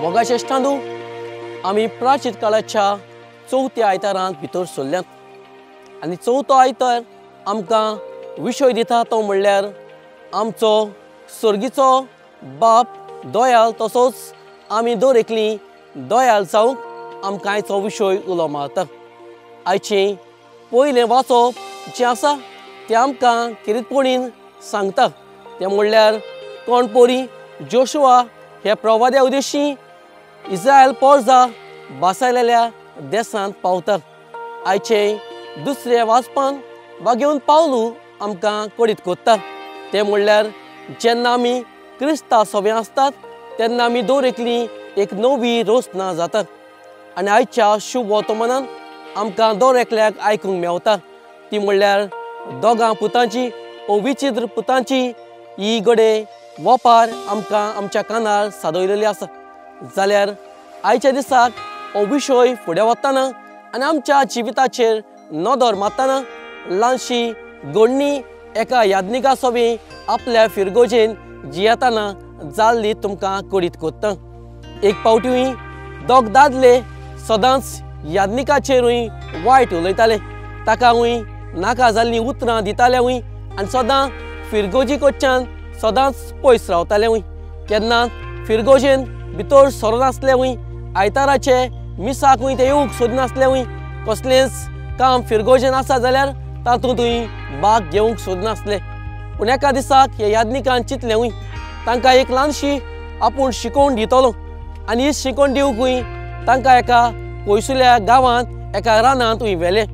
मोगाशेश्टांदू आमी प्राचीत काळाच्या चवथ्या आयतारांत भितर सरल्यात आनी चवथो आयतार आमकां विशय दिता तो म्हणल्यार आमचो सर्गीचो बाप दोयाल तसोच आमी दर एकली दोयाल जावंक आमकां आयचो विशय उलो मारता. आयचें पयलें वाचप जें आसा तें आमकां किरीतपणीन सांगता. तें म्हणल्यार कोणपोरी जोशुआ हे प्रवाद्या उद्देशी इस्रायल पोरजा बासायलेल्या देसांत पावता आयचे दुसरे वाचपान वा घेवन पावलू आमकां कोडीत कोत्ता तें म्हणल्यार जेन्ना आमी क्रिस्ता सोबे आसतात तेन्ना आमी दर एकली एक नवी रोसना जाता आनी आयच्या शुभ वर्तमानान आमकां दर एकल्याक आयकूंक मेवता ती म्हणल्यार दोगां पुतांची ओ विचित्र पुतांची ही गडे वोपार आमकां आमच्या कानार सादयलेली आसा. जाल्यार आयच्या दिसाक हो विशय फुडें वताना आनी आमच्या जिविताचेर नदर मारतना ल्हानशी गोडणी एका याज्ञिका सोबी आपल्या फिरगोजेन जियेताना जाल्ली तुमकां कडीत कोत्ता. एक पावटी दोग दादले सदांच याज्ञिकाचेरूय वायट उलयताले. ताका हुंय नाका जाल्लीं उतरां दिताले आनी सदां फिरगोजी कडच्यान सदांच पयस रावताले हुंय केन्ना फिरगोजेन भितर सरनासले वय आयताराचे मिसाकूय ते येवंक सोदनासलेवूय कसलेंच काम फिरगोजेन आसा जाल्यार तातूंतूय भाग घेवंक सोदनासले पूण एका दिसाक हे याज्ञिकान चिंतलें तांकां एक ल्हानशी आपूण शिकोवन दितलो. आनी ही शिकोवन दिवंकूय तांकां एका पयसुल्या गांवांत एका रानांत वय व्हेलें.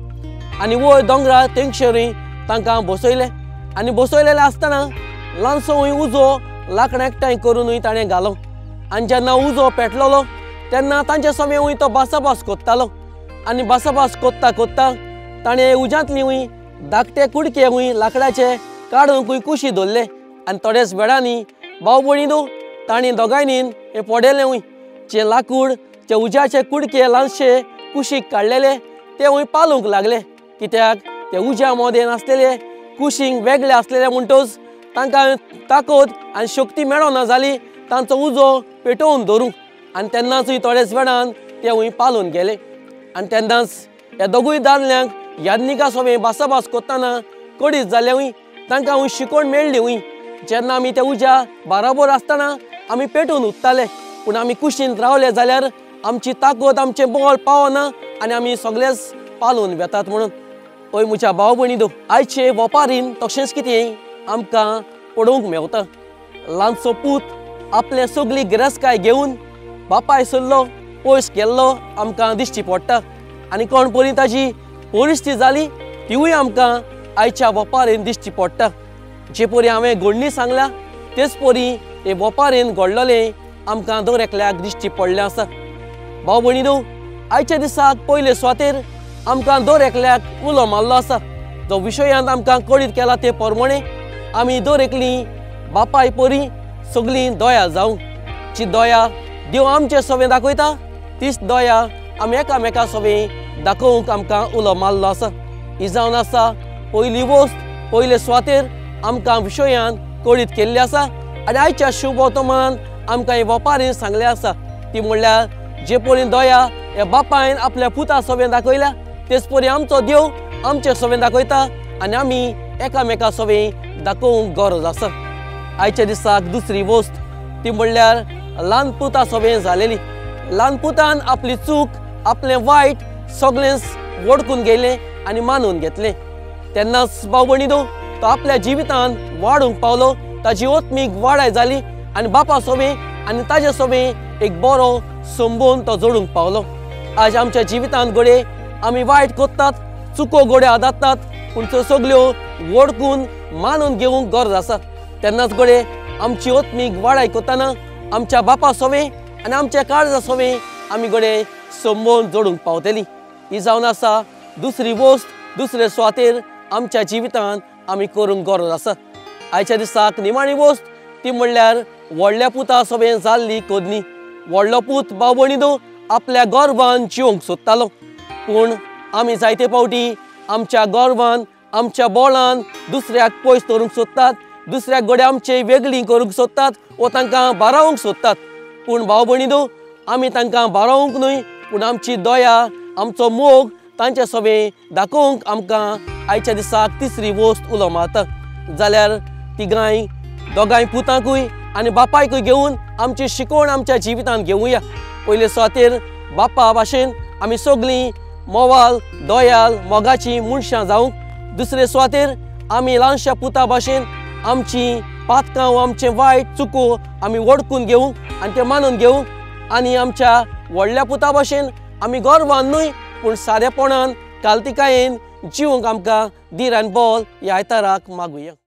आनी वयर दोंगरा तेंगशेरूय तांकां बसयलें. आनी बसयलेलें आसतना ल्हानसो हूंय उजो लांकडां एकठांय करूनय ताणें घालो आनी जेन्ना उजो पेटलोलो तेन्ना तांचे समें उंय तो बासाबास कोत्तालो. आनी बासाबास कोत्ता कोत्ता ताणें उज्यांतली उंय धाकटे कुडके हूंय लांकडाचे काडूंकूय कुशी दवरले आनी थोड्याच वेळांनी भाव भयणीनो तांणी दोगांयनीन हें पडयलें उंय जे लाकूड जे उज्याचे कुडके ल्हानशे कुशीक काडलेले ते उंय पालूंक लागले. कित्याक? ते उज्या मोदेन आसलेले कुशींक वेगळे आसलेले म्हणटच तांकां ताकद आनी शक्ती मेळना जाली तांचो उजो पेटोवन धरूंक आनी तेन्नाचूय थोड्याच वेळान ते हूंय पालून गेले. आनी तेन्नाच ह्या दोगूय दादल्यांक याज्ञिका सोबे भासाभास कोत्ताना कडीच जाले वय तांकां हूंय शिकवण मेळ्ळी वय जेन्ना आमी त्या उज्या बाराबोर आसतना आमी पेटोवन उत्ताले पूण आमी कुशींत रावले जाल्यार आमची ताकद आमचें बॉल पावना आनी आमी सगळेच पालून वेतात म्हणून. पळय म्हज्या भाव भयणी दो आयचे वोपारीन तशेंच कितें आमकां पडोवंक मेवता ल्हानसो पूत आपले सगळी गिरस्काय घेवन बापाय सरलो पयस केल्लो आमकां दिश्टी पडटा. आनी कोण परी ताजी परिस्थिती जाली तिवूय आमकां आयच्या वोपारेन दिश्टी पडटा. जे परी हांवें घडणी सांगल्या तेच परी हे वोपारेन घडलेलें आमकां दर एकल्याक दिश्टी पडलें आसा. भाव न्हू आयच्या दिसाक पयले सुवातेर आमकां दर एकल्याक उलो मारलो आसा. जो विशयांत आमकां कळीत केला ते प्रमाणे आमी दर एकली बापाय परी सगळीं दोया जावं जी दोया देव आमचे सवें दाखयता तीच दोया आमी एकामेका सवें दाखोवंक आमकां उलो मारलो आसा ही जावन आसा पयली वस्त पयले सुवातेर आमकां विशयान कळीत केल्ली आसा आनी आयच्या शुभोतमान आमकां हे वपारीन सांगलें आसा. ती म्हणल्यार जे पळी दोया हे बापायन आपल्या पुता सवें दाखयल्या तेच परी आमचो देव आमचे सवें दाखयता आनी आमी एकामेका सवें दाखोवंक गरज आसा. आयच्या दिसाक दुसरी वस्त. ती म्हणल्यार ल्हानपुता सोबें जालेली ल्हानपुतान आपली चूक आपलें वायट सगळेंच वडकून गेलें आनी मानून घेतलें. तेन्नाच भाव तो आपल्या जिवितांत वाडूंक पावलो. ताची ओत्मीक वाडाय जाली आनी बापा सोबें आनी ताजे सोबें एक बरो संबोवन तो जोडूंक पावलो. आज आमच्या जिवितांत गोडे आमी वायट कोत्तात चुको गोडे आदातात पूण त्यो सगल्यो वडकून मानून घेवंक गरज आसा. तेन्नाच गोडे आमची ओत्मीक वाड आयकताना आमच्या बापा सोबे आनी आमच्या काळजा सोबे आमी गोडे संबोवन जोडूंक पावतली. ही जावन आसा दुसरी वस्त दुसरे सुवातेर आमच्या जिवितांत आमी करूंक गरज आसा आयच्या दिसाक निमाणी वस्त ती म्हणल्यार व्हडल्या पुता सभेन जाल्ली कोदनी व्हडलो पूत बाबणीदो आपल्या गर्वान जिवंक सोदतालो. पूण आमी जायते फावटी आमच्या गर्वान आमच्या बोळान दुसऱ्याक पयस दवरूंक सोदतात. दुसऱ्या गडे आमचे वेगळी करूंक सोदतात वो तांकां बारावंक सोदतात. पूण भाव भयणीनो आमी तांकां बारोवंक न्हय पूण आमची दया आमचो मोग तांचे सवे दाखोवंक आमकां आयच्या दिसाक तिसरी वस्त उलो मारता. जाल्यार तिगांय दोगांय पुतांकूय आनी बापायकूय घेवन आमची शिकवण आमच्या जिवितांत घेवया पयले सुवातेर बापा भाशेन आमी सगळीं मोवाल दोयाल मोगाची मनशां जावंक. दुसरे सुवातेर आमी ल्हानशा पुता भाशेन आमची पातकां आमचें वायट चुको आमी वडकून घेवंक आनी तें मानून घेवंक आनी आमच्या व्हडल्या पुता भाशेन आमी गोरवान न्हय पूण सादेपणान कालतिकायेन जिवंक आमकां धीर आनी बॉल ह्या आयताराक मागुया.